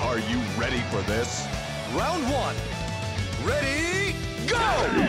Are you ready for this? Round one. Ready, go!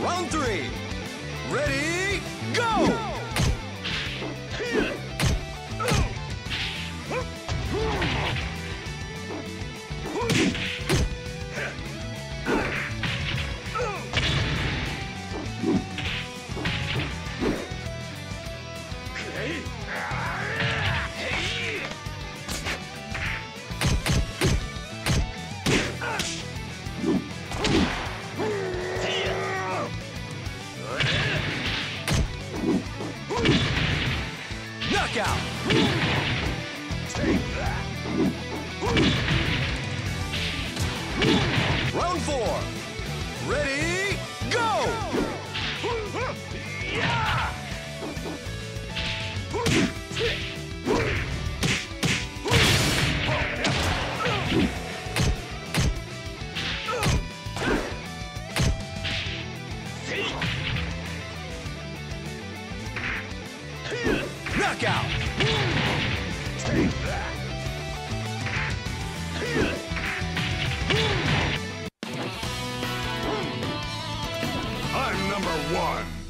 Round three. Ready, go! Knockout! Round four. Ready, go! Knockout! Take that! I'm number one!